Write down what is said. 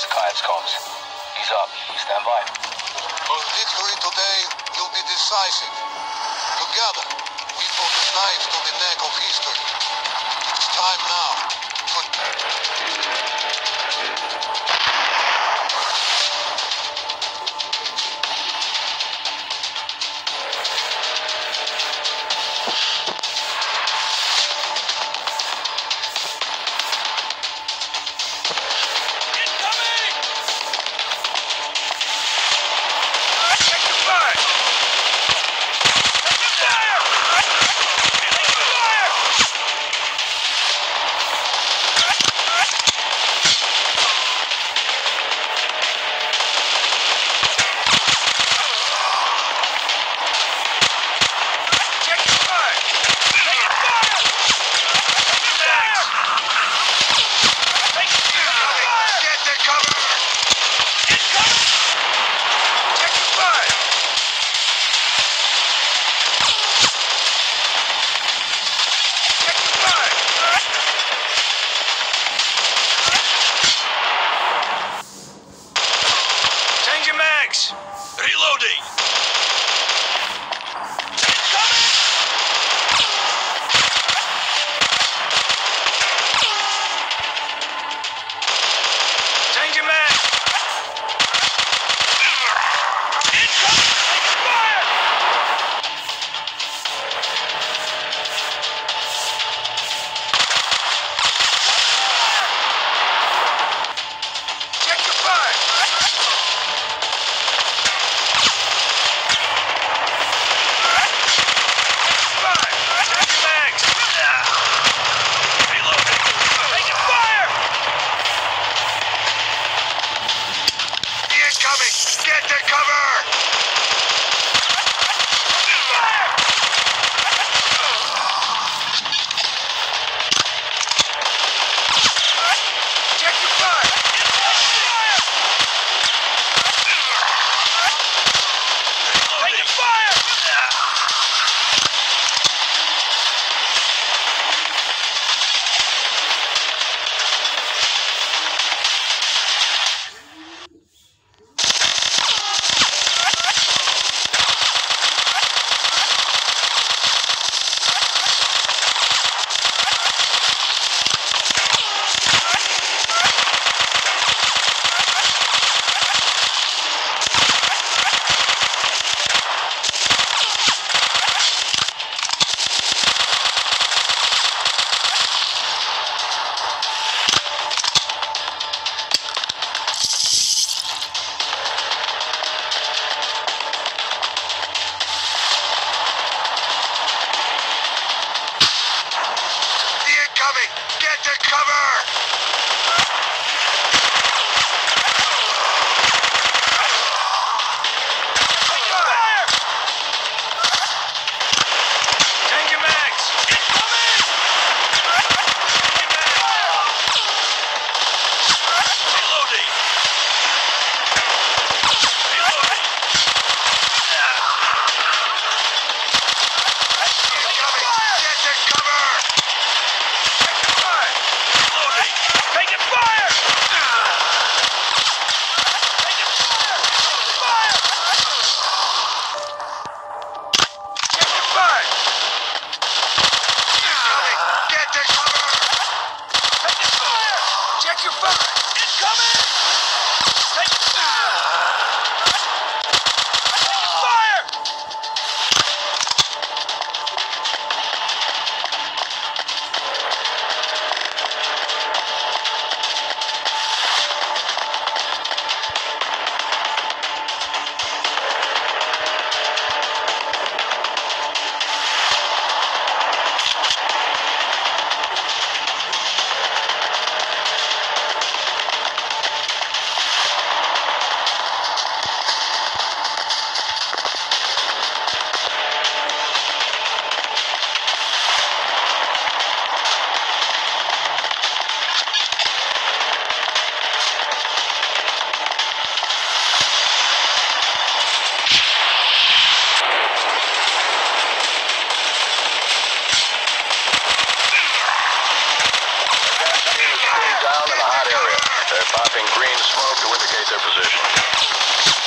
Skype's comms. He's up. Stand by. But victory today will be decisive. Together, we put the knives to the neck of history. It's time now. coming! They're popping green smoke to indicate their position.